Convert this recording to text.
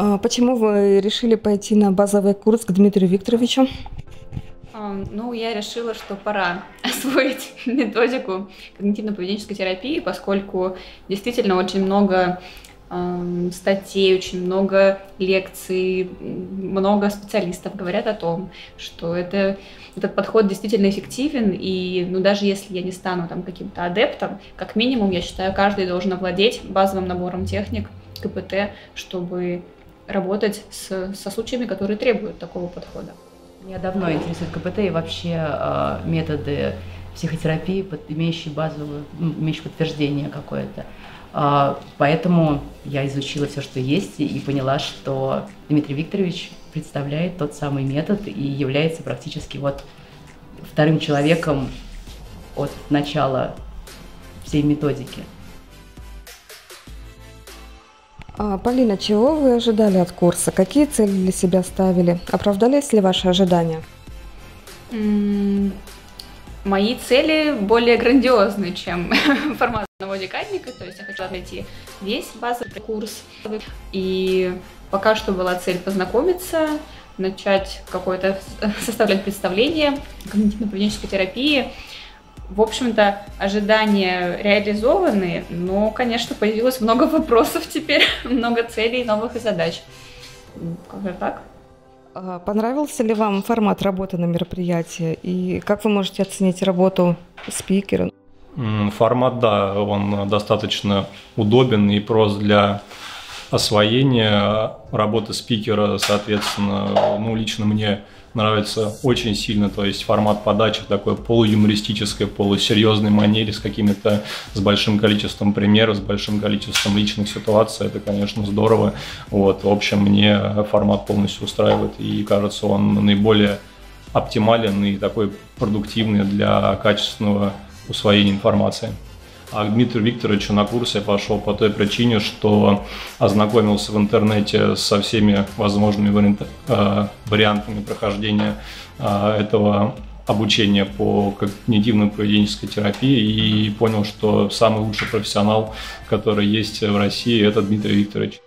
А почему вы решили пойти на базовый курс к Дмитрию Викторовичу? Ну, я решила, что пора освоить методику когнитивно-поведенческой терапии, поскольку действительно очень много статей, очень много лекций, много специалистов говорят о том, что это, этот подход действительно эффективен, и ну, даже если я не стану там каким-то адептом, как минимум, я считаю, каждый должен овладеть базовым набором техник КПТ, чтобы работать с, со случаями, которые требуют такого подхода. Меня давно интересует КПТ и вообще э, методы психотерапии, под, имеющие базовую, имеющие подтверждение какое-то. Э, поэтому я изучила все, что есть, и, и поняла, что Дмитрий Викторович представляет тот самый метод и является практически вот вторым человеком от начала всей методики. А, Полина, чего вы ожидали от курса? Какие цели для себя ставили? Оправдались ли ваши ожидания? Мои цели более грандиозные, чем формат одного декадника, то есть я хочу найти весь базовый курс. И пока что была цель познакомиться, начать какое-то составлять представление когнитивно-поведенческой терапии, в общем-то, ожидания реализованы, но, конечно, появилось много вопросов теперь, много целей, новых задач. Как-то так. А понравился ли вам формат работы на мероприятии? И как вы можете оценить работу спикера? Формат, да, он достаточно удобен и прост для освоения работы спикера, соответственно, ну, лично мне нравится очень сильно, то есть формат подачи такой полуюмористической, полусерьезной манере с какими-то, с большим количеством примеров, с большим количеством личных ситуаций, это, конечно, здорово. Вот, в общем, мне формат полностью устраивает и кажется, он наиболее оптимален и такой продуктивный для качественного усвоения информации. А к Дмитрию Викторовичу на курсе пошел по той причине, что ознакомился в интернете со всеми возможными э, вариантами прохождения э, этого обучения по когнитивно-поведенческой терапии и понял, что самый лучший профессионал, который есть в России, это Дмитрий Викторович.